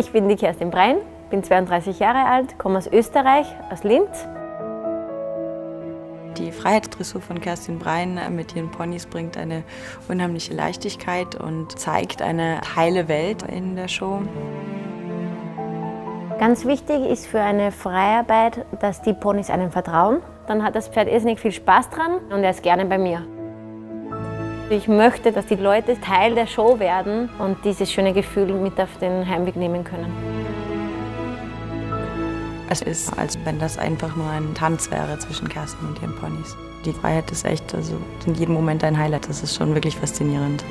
Ich bin die Kerstin Brein, bin 32 Jahre alt, komme aus Österreich, aus Linz. Die Freiheitsdressur von Kerstin Brein mit ihren Ponys bringt eine unheimliche Leichtigkeit und zeigt eine heile Welt in der Show. Ganz wichtig ist für eine Freiarbeit, dass die Ponys einen vertrauen. Dann hat das Pferd irrsinnig viel Spaß dran und er ist gerne bei mir. Ich möchte, dass die Leute Teil der Show werden und dieses schöne Gefühl mit auf den Heimweg nehmen können. Es ist, als wenn das einfach nur ein Tanz wäre zwischen Kerstin und ihren Ponys. Die Freiheit ist echt, also in jedem Moment ein Highlight. Das ist schon wirklich faszinierend.